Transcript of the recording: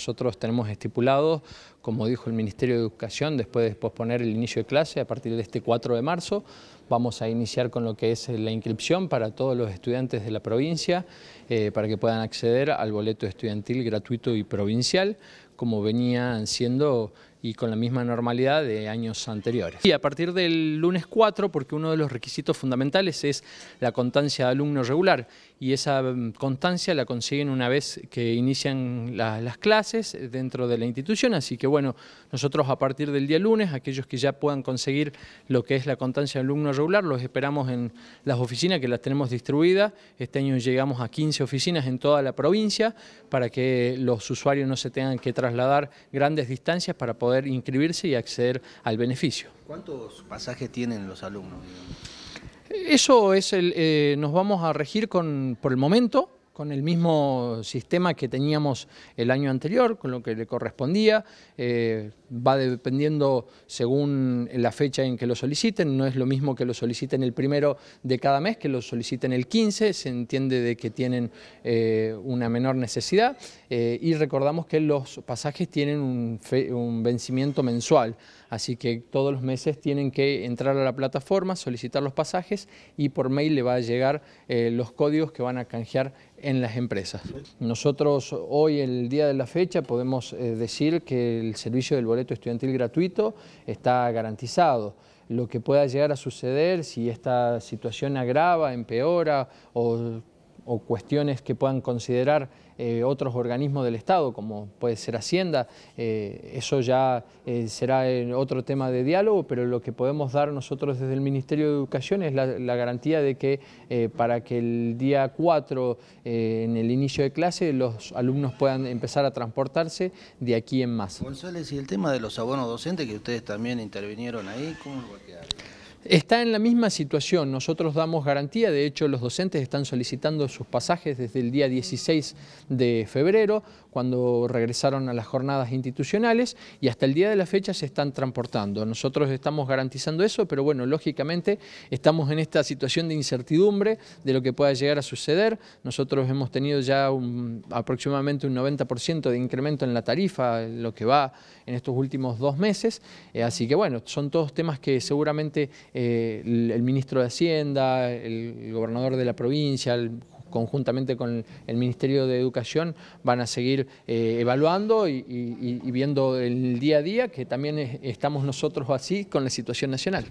nosotros tenemos estipulado, como dijo el Ministerio de Educación, después de posponer el inicio de clase a partir de este 4 de marzo, vamos a iniciar con lo que es la inscripción para todos los estudiantes de la provincia, eh, para que puedan acceder al boleto estudiantil gratuito y provincial, como venían siendo y con la misma normalidad de años anteriores. Y a partir del lunes 4, porque uno de los requisitos fundamentales es la constancia de alumno regular, y esa mm, constancia la consiguen una vez que inician las clases dentro de la institución, así que bueno, nosotros a partir del día lunes, aquellos que ya puedan conseguir lo que es la constancia de alumno regular, los esperamos en las oficinas que las tenemos distribuidas, este año llegamos a 15 oficinas en toda la provincia, para que los usuarios no se tengan que trasladar grandes distancias para poder inscribirse y acceder al beneficio. ¿Cuántos pasajes tienen los alumnos? Eso es el, eh, nos vamos a regir con, por el momento, con el mismo sistema que teníamos el año anterior, con lo que le correspondía. Eh, va dependiendo según la fecha en que lo soliciten, no es lo mismo que lo soliciten el primero de cada mes, que lo soliciten el 15, se entiende de que tienen eh, una menor necesidad. Eh, y recordamos que los pasajes tienen un, vencimiento mensual, así que todos los meses tienen que entrar a la plataforma, solicitar los pasajes y por mail le va a llegar los códigos que van a canjear en las empresas. Nosotros hoy, el día de la fecha, podemos decir que el servicio del boleto estudiantil gratuito está garantizado. Lo que pueda llegar a suceder, si esta situación agrava, empeora o o cuestiones que puedan considerar eh, otros organismos del Estado, como puede ser Hacienda, eh, eso ya eh, será otro tema de diálogo, pero lo que podemos dar nosotros desde el Ministerio de Educación es la, garantía de que para que el día 4, en el inicio de clase, los alumnos puedan empezar a transportarse de aquí en más. González, y el tema de los abonos docentes, que ustedes también intervinieron ahí, ¿cómo va a quedar? Está en la misma situación, nosotros damos garantía, de hecho los docentes están solicitando sus pasajes desde el día 16 de febrero, cuando regresaron a las jornadas institucionales y hasta el día de la fecha se están transportando. Nosotros estamos garantizando eso, pero bueno, lógicamente estamos en esta situación de incertidumbre de lo que pueda llegar a suceder. Nosotros hemos tenido ya aproximadamente un 90% de incremento en la tarifa, lo que va en estos últimos dos meses, eh, así que bueno, son todos temas que seguramente eh, el, ministro de Hacienda, el, gobernador de la provincia, conjuntamente con el Ministerio de Educación van a seguir eh, evaluando y, y, viendo el día a día, que también estamos nosotros así con la situación nacional.